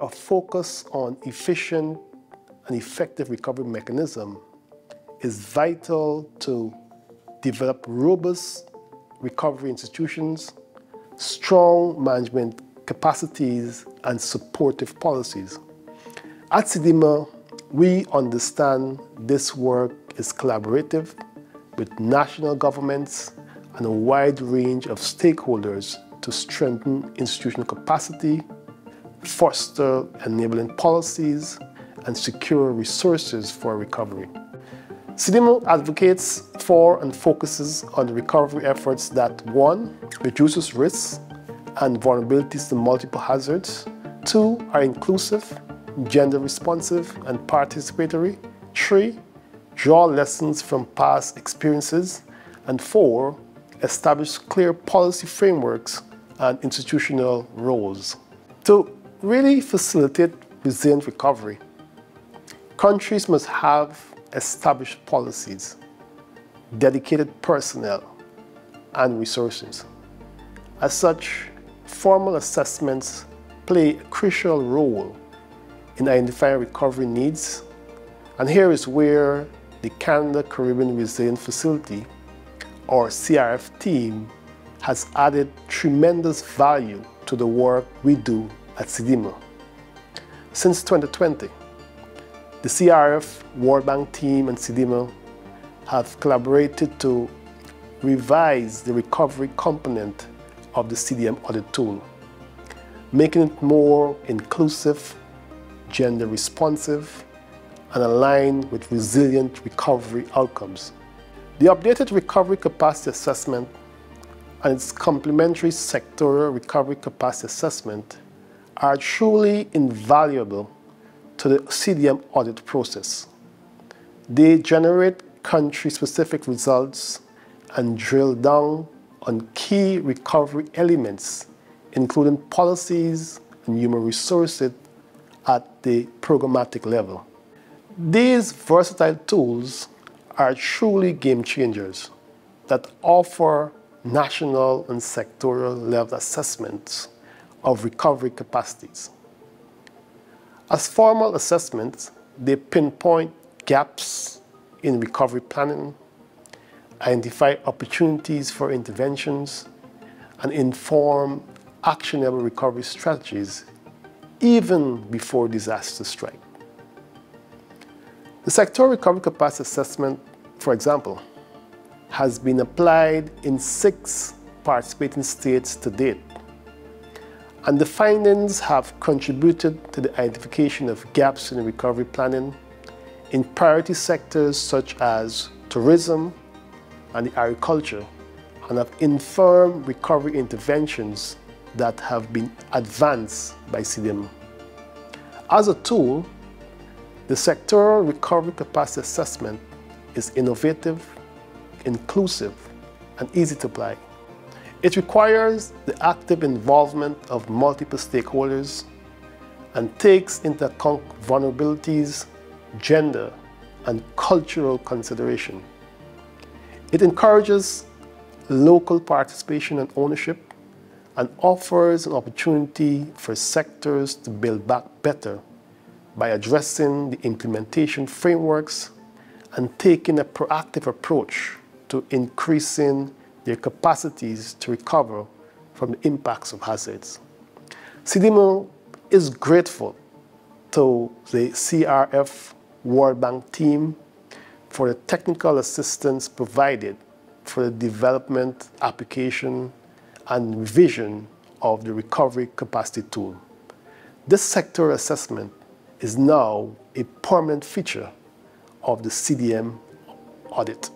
A focus on efficient and effective recovery mechanism is vital to develop robust recovery institutions, strong management capacities, and supportive policies. At CDEMA, we understand this work is collaborative with national governments and a wide range of stakeholders to strengthen institutional capacity, foster enabling policies, and secure resources for recovery. CDEMA advocates for and focuses on the recovery efforts that one, reduces risks and vulnerabilities to multiple hazards, two, are inclusive, gender responsive, and participatory, three, draw lessons from past experiences, and four, establish clear policy frameworks and institutional roles. To really facilitate resilient recovery, countries must have established policies, dedicated personnel, and resources. As such, formal assessments play a crucial role in identifying recovery needs, and here is where the Canada Caribbean Resilient Facility, or CRF team, has added tremendous value to the work we do at CDEMA. Since 2020, the CRF World Bank team and CDEMA have collaborated to revise the recovery component of the CDM audit tool, making it more inclusive, gender responsive, and aligned with resilient recovery outcomes. The updated recovery capacity assessment and its complementary sectoral recovery capacity assessment are truly invaluable to the CDM audit process. They generate country-specific results and drill down on key recovery elements, including policies and human resources at the programmatic level. These versatile tools are truly game changers that offer national and sectoral level assessments of recovery capacities. As formal assessments, they pinpoint gaps in recovery planning, identify opportunities for interventions, and inform actionable recovery strategies even before disasters strike. The sectoral recovery capacity assessment, for example, has been applied in six participating states to date. And the findings have contributed to the identification of gaps in recovery planning in priority sectors such as tourism and agriculture and have informed recovery interventions that have been advanced by CDM. As a tool, the sectoral recovery capacity assessment is innovative, inclusive, and easy to apply. It requires the active involvement of multiple stakeholders and takes into account vulnerabilities, gender, and cultural consideration. It encourages local participation and ownership and offers an opportunity for sectors to build back better by addressing the implementation frameworks and taking a proactive approach to increasing their capacities to recover from the impacts of hazards. CDEMA is grateful to the CRF World Bank team for the technical assistance provided for the development, application, and revision of the recovery capacity tool. This sector assessment is now a permanent feature of the CDM audit.